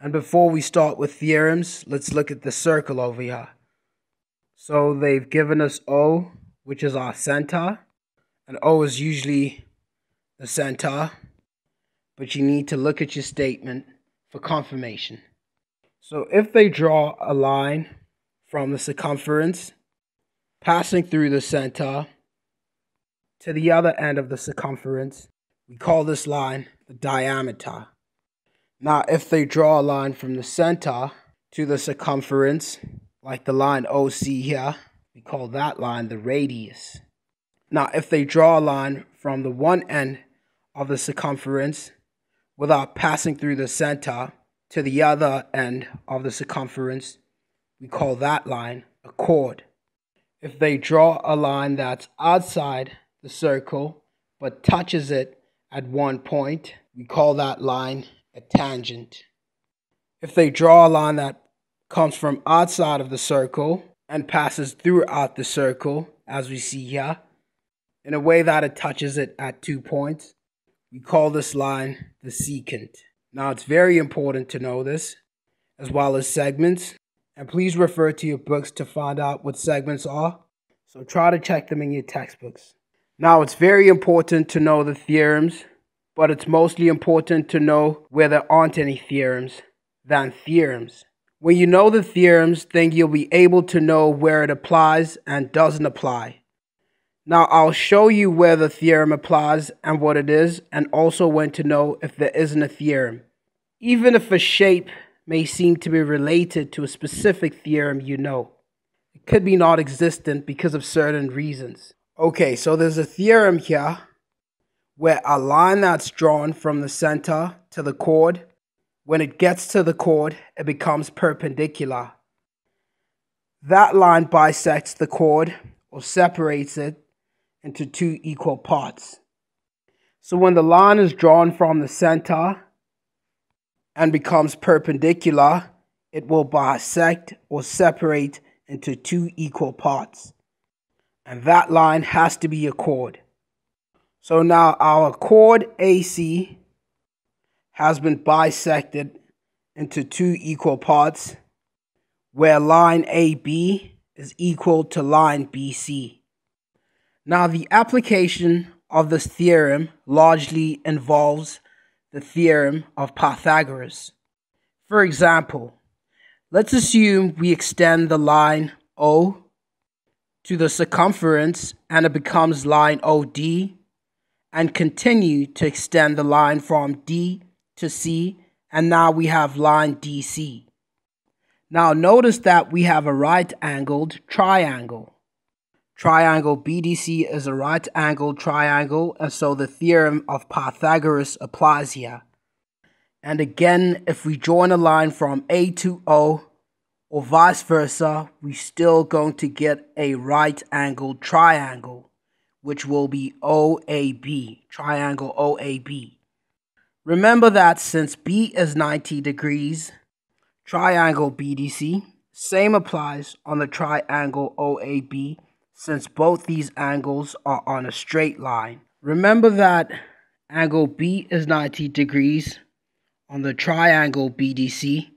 And before we start with theorems, let's look at the circle over here. So they've given us O, which is our center. And O is usually the center. But you need to look at your statement for confirmation. So if they draw a line from the circumference passing through the center to the other end of the circumference, we call this line the diameter. Now, if they draw a line from the center to the circumference, like the line OC here, we call that line the radius. Now, if they draw a line from the one end of the circumference without passing through the center to the other end of the circumference, we call that line a chord. If they draw a line that's outside the circle but touches it at one point, we call that line a tangent. If they draw a line that comes from outside of the circle and passes throughout the circle, as we see here, in a way that it touches it at two points, we call this line the secant. Now, it's very important to know this, as well as segments, and please refer to your books to find out what segments are. So try to check them in your textbooks. Now, it's very important to know the theorems, but it's mostly important to know where there aren't any theorems than theorems. When you know the theorems, then you'll be able to know where it applies and doesn't apply. Now, I'll show you where the theorem applies and what it is, and also when to know if there isn't a theorem. Even if a shape may seem to be related to a specific theorem you know, it could be non existent because of certain reasons. Okay, so there's a theorem here where a line that's drawn from the center to the chord, when it gets to the chord, it becomes perpendicular. That line bisects the chord or separates it into two equal parts. So when the line is drawn from the center and becomes perpendicular, it will bisect or separate into two equal parts and that line has to be a chord. So now our chord AC has been bisected into two equal parts where line AB is equal to line BC. Now the application of this theorem largely involves the theorem of Pythagoras. For example, let's assume we extend the line O to the circumference and it becomes line OD and continue to extend the line from D to C and now we have line DC. Now notice that we have a right angled triangle. Triangle BDC is a right angled triangle and so the theorem of Pythagoras applies here. And again, if we join a line from A to O, or vice versa, we're still going to get a right angled triangle, which will be OAB, triangle OAB. Remember that since B is 90 degrees, triangle BDC, same applies on the triangle OAB since both these angles are on a straight line. Remember that angle B is 90 degrees on the triangle BDC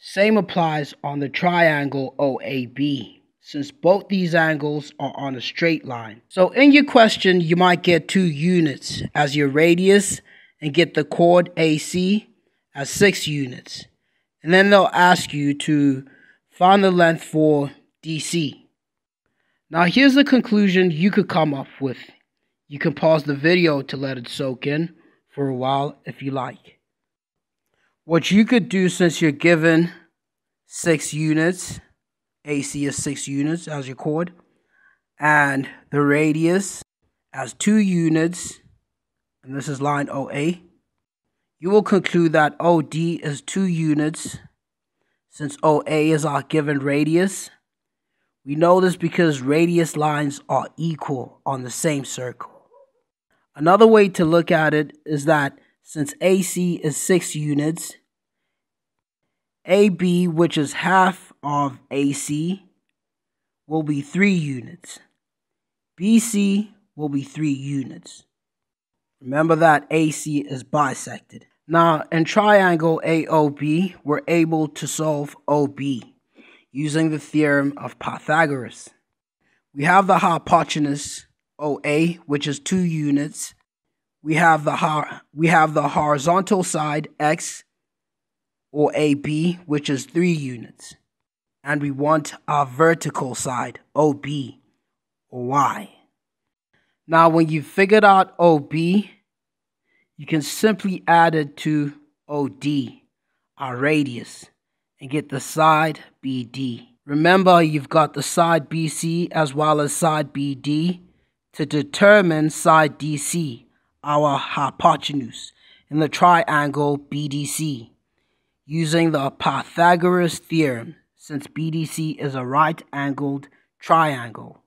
same applies on the triangle OAB, since both these angles are on a straight line. So in your question, you might get two units as your radius and get the chord AC as 6 units. And then they'll ask you to find the length for DC. Now here's the conclusion you could come up with. You can pause the video to let it soak in for a while if you like. What you could do since you're given six units, AC is six units as your chord, and the radius as two units, and this is line OA, you will conclude that OD is two units since OA is our given radius. We know this because radius lines are equal on the same circle. Another way to look at it is that since AC is 6 units, AB, which is half of AC, will be 3 units. BC will be 3 units. Remember that AC is bisected. Now, in triangle AOB, we're able to solve OB using the theorem of Pythagoras. We have the hypotenuse OA, which is 2 units. We have the we have the horizontal side X or AB, which is 3 units. And we want our vertical side OB or Y. Now, when you've figured out OB, you can simply add it to OD, our radius, and get the side BD. Remember, you've got the side BC as well as side BD to determine side DC, our hypotenuse, in the triangle BDC, using the Pythagoras theorem, since BDC is a right-angled triangle.